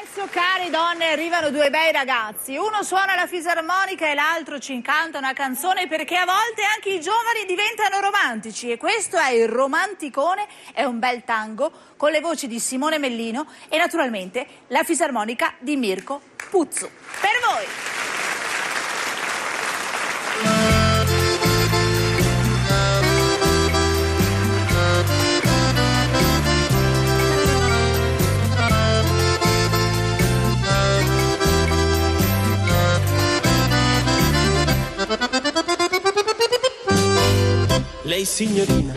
Adesso, care donne, arrivano due bei ragazzi. Uno suona la fisarmonica e l'altro ci incanta una canzone perché a volte anche i giovani diventano romantici. E questo è il Romanticone, è un bel tango con le voci di Simone Mellino e naturalmente la fisarmonica di Mirko Puzzo. Per voi! Lei signorina,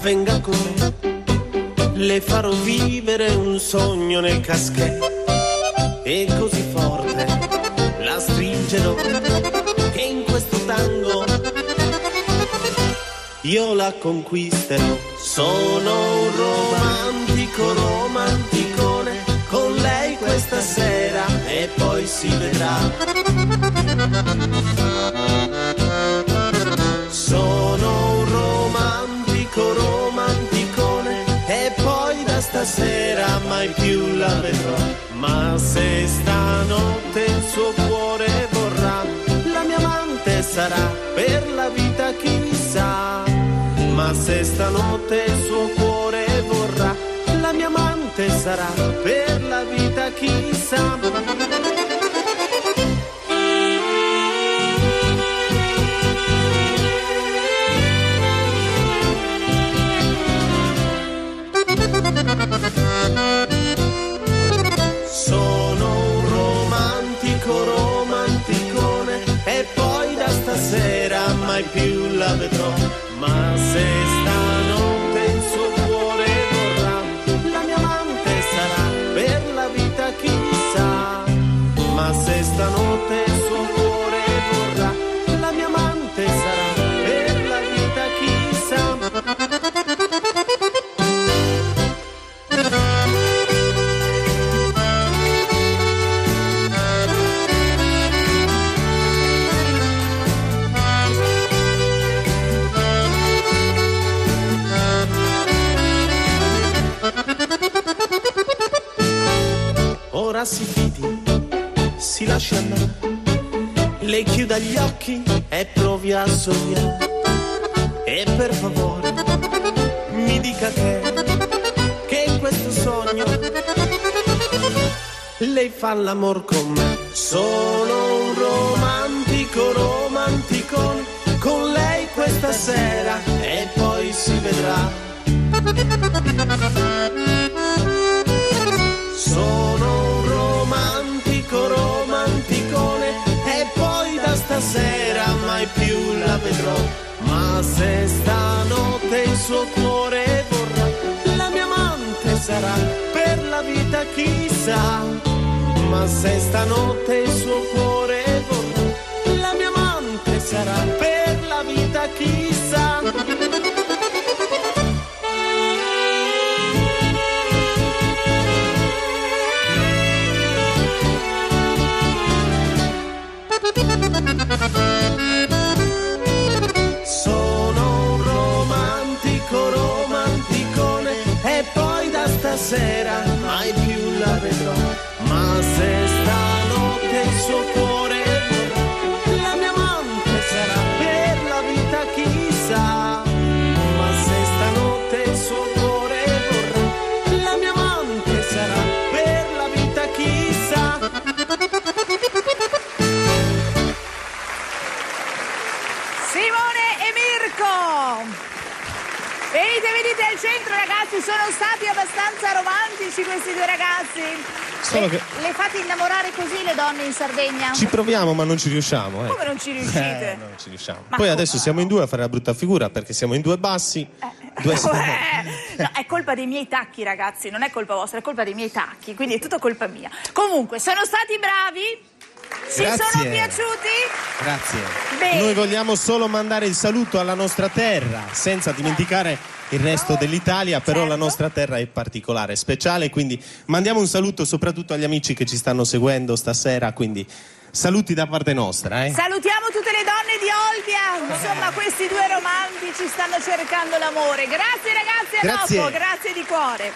venga con me, le farò vivere un sogno nel caschetto e così forte la stringerò che in questo tango io la conquisterò. Sono un romantico, romanticone, con lei questa sera e poi si vedrà. Mai più la vedrò. Ma se stanotte il suo cuore vorrà, la mia amante sarà per la vita chissà. Ma se stanotte il suo cuore vorrà, la mia amante sarà per la vita chissà. Sono la vedrò. Ma se stanotte il suo cuore vorrà, la mia amante sarà per la vita chissà. Ma se stanotte il Ora si fidi, si lascia andare, le chiuda gli occhi e provi a sognare. E per favore mi dica che, che in questo sogno lei fa l'amor con me. Sono un romantico, romanticone, con lei questa sera e poi si vedrà. Vedrò. Ma se stanotte il suo cuore vorrà, la mia amante sarà per la vita chissà. Ma se stanotte il suo cuore vorrà, la mia amante sarà per la vita chissà. Da Venite, venite al centro ragazzi, sono stati abbastanza romantici questi due ragazzi. Solo le, che- le fate innamorare così le donne in Sardegna? Ci proviamo, ma non ci riusciamo. Eh. Come non ci riuscite? Eh, non ci riusciamo. Ma Poi co- adesso siamo in due a fare la brutta figura perché siamo in due bassi. Due Eh, no, è colpa dei miei tacchi, ragazzi, non è colpa vostra, è colpa dei miei tacchi, quindi è tutto colpa mia. Comunque, sono stati bravi? Ci Grazie. sono piaciuti? Grazie. Bene. Noi vogliamo solo mandare il saluto alla nostra terra, senza dimenticare il resto dell'Italia, però Certo. la nostra terra è particolare, speciale, quindi mandiamo un saluto soprattutto agli amici che ci stanno seguendo stasera, quindi saluti da parte nostra. Eh. Salutiamo tutte le donne di Olbia, insomma questi due romantici stanno cercando l'amore. Grazie ragazzi, a Grazie. dopo, grazie di cuore.